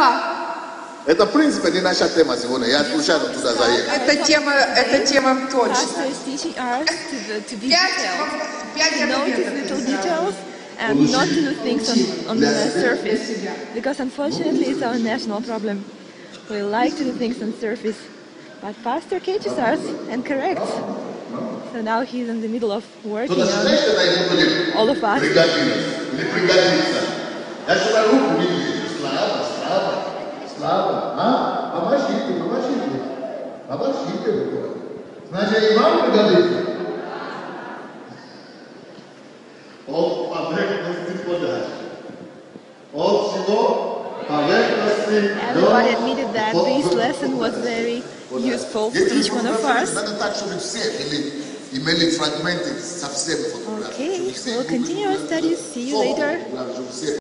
Да, Это, в принципе, не наша тема сегодня. Я случайно туда заехал. эта тема, эта тема точно. Pastor is teaching us to, the, to be Пять, detailed, пять to notice ответов. little details and not to do things on, on the surface. Because unfortunately it's our national problem. We like to do things on surface. But Pastor catches us and corrects. So now he's in the middle of working Кто-то on знаешь, когда ему будет all of us. А? Помогите, помогите. Помогите рукой. Значит, и вам пригодится? От поверхности подачи. От всего поверхности Everybody до admitted that this lesson was very useful for Если each one of фотографировать, us. Надо так, чтобы все имели, имели фрагменты со всеми фотографиями. Okay, чтобы все we'll continue our studies. See you фото, later. чтобы все